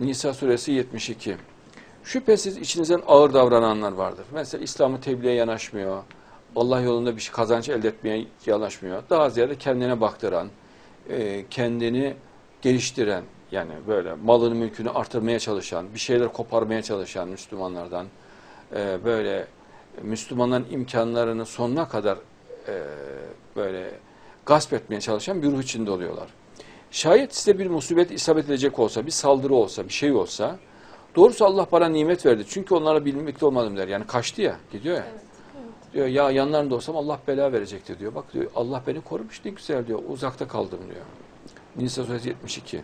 Nisa suresi 72. Şüphesiz içinizden ağır davrananlar vardır. Mesela İslam'ı tebliğe yanaşmıyor. Allah yolunda bir şey kazanç elde etmeye yanaşmıyor. Daha ziyade kendine baktıran, e, kendini geliştiren, yani böyle malını mülkünü artırmaya çalışan, bir şeyler koparmaya çalışan Müslümanlardan, e, böyle Müslümanların imkanlarını sonuna kadar e, böyle gasp etmeye çalışan bir ruh içinde oluyorlar. Şayet size bir musibet isabet edecek olsa, bir saldırı olsa, bir şey olsa, doğrusu Allah bana nimet verdi. Çünkü onlara bilmekte olmadım der. Yani kaçtı ya, gidiyor ya. Diyor ya yanlarında olsam Allah bela verecekti diyor. Bak diyor Allah beni korumuş ne güzel diyor. Uzakta kaldım diyor. Nisa suresi 72.